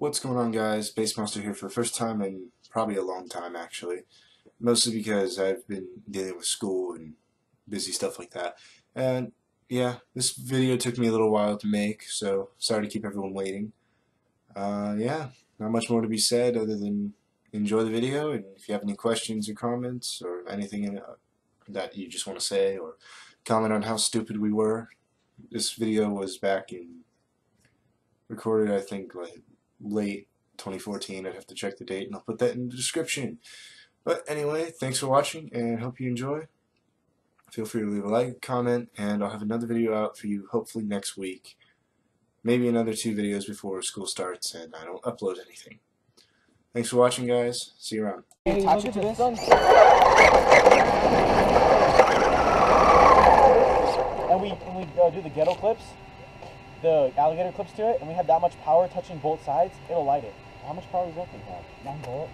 What's going on guys? Bassmonstar here for the first time in probably a long time actually. Mostly because I've been dealing with school and busy stuff like that. And yeah, this video took me a little while to make, so sorry to keep everyone waiting. Uh, yeah, not much more to be said other than enjoy the video and if you have any questions or comments or anything in, uh, that you just want to say or comment on how stupid we were. This video was back in recorded I think like late 2014. I'd have to check the date and I'll put that in the description. But anyway, thanks for watching and hope you enjoy. Feel free to leave a like, comment, and I'll have another video out for you hopefully next week. Maybe another two videos before school starts and I don't upload anything. Thanks for watching guys. See you around. And we, we uh, do the ghetto clips, the alligator clips to it, and we have that much power touching both sides, it'll light it. How much power does that thing have? Nine volt?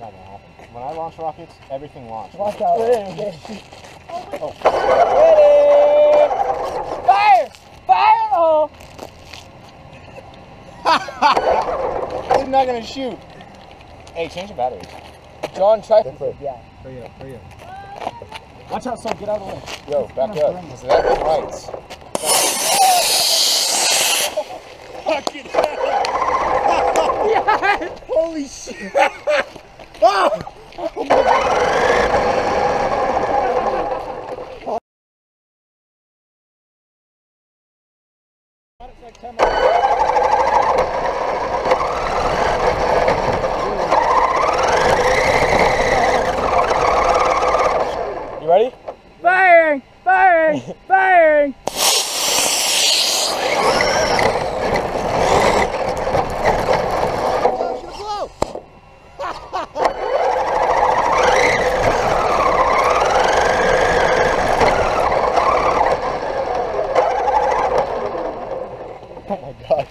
Not gonna happen. When I launch rockets, everything launches. Watch out. oh. Ready! Oh. Fire! Fire! Oh! it's not gonna shoot. Hey, change the batteries. John, try to. Yeah. Hurry up, hurry up. Watch out, son, get out of the way. Yo, back up. Because that thing lights. Fucking hell! yes! Holy shit! oh! oh my You ready? Firing! Firing! Firing! Oh my god.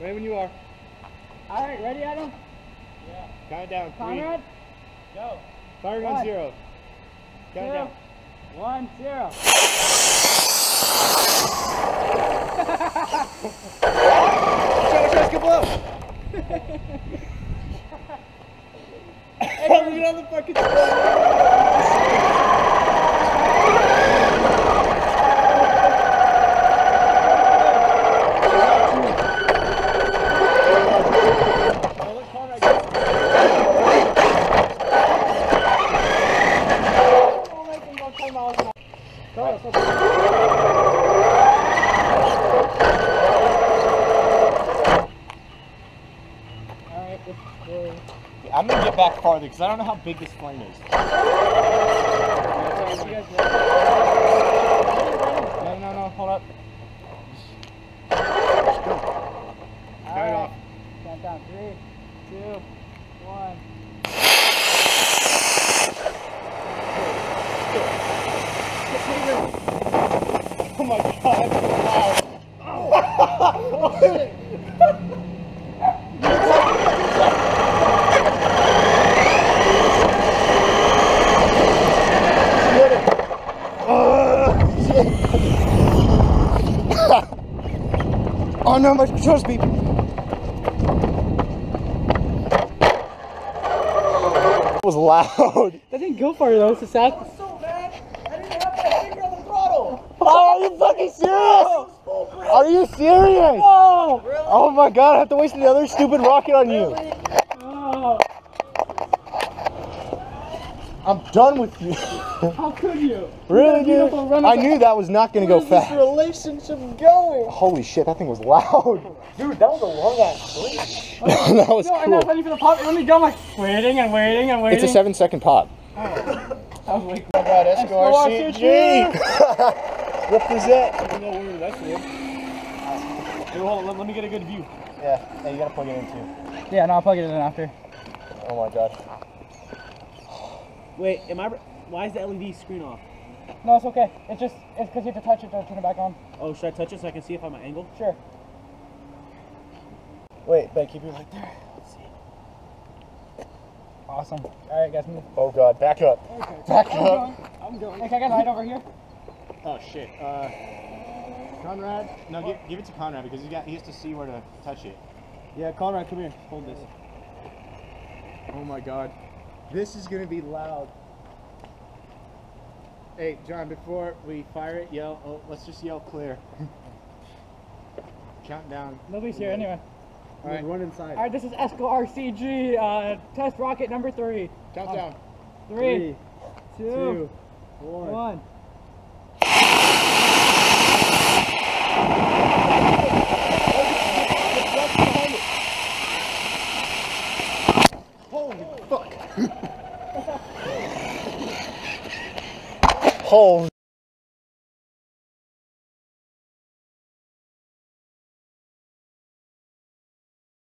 Ready when you are. Alright, ready, Adam? Count it down. Three. Conrad? Go. Firing on zero. Count Two. down. One, zero. Try to try blow. Look at all the fucking Alright, let's go. I'm gonna get back farther because I don't know how big this flame is. You guys ready? No, no, no, hold up. Alright. off. Count down. Three, two, one. Oh my god, that's loud. Oh no, my controls beep. It was loud. That didn't go far though, it's a sad. Oh, are you fucking serious? Are you serious? Oh! Oh my god, I have to waste another stupid rocket on you. Oh! I'm done with you. How could you? really, dude? I knew that was not gonna go fast. relationship going? Holy shit, that thing was loud. Dude, that was a long ass swing. that was No, and I was cool. waiting for the pop. It only go like waiting and waiting and waiting. It's a seven second pop. I was like, Oh god, SCRCG. Represent. you know where that's for. Dude, hold on, let, let me get a good view. Yeah, hey, you gotta plug it in too. Yeah, no, I'll plug it in after. Oh my god. Wait, am I? Why is the LED screen off? No, it's okay. It's just it's because you have to touch it to turn it back on. Oh, should I touch it so I can see if I'm at angle? Sure. Wait, Ben, keep your right there. Let's see. Awesome. All right, guys, move. Oh God, back up. Back I'm up. going. I'm going. Hey, can I get a light over here? Oh shit. Uh, Conrad. No, give, give it to Conrad because he got he has to see where to touch it. Yeah, Conrad, come here. Hold this. Oh my god. This is gonna be loud. Hey, John, before we fire it, yell. Oh, let's just yell clear. Count down. Nobody's here anyway. All right, run inside. All right, this is ESCO RCG uh, test rocket number three. count down. Three, two, two, one. Holy fuck. Holy.